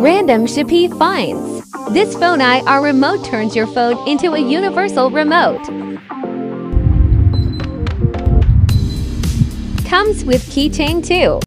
Random Shopee finds. This phone Eye, our remote turns your phone into a universal remote. Comes with keychain too.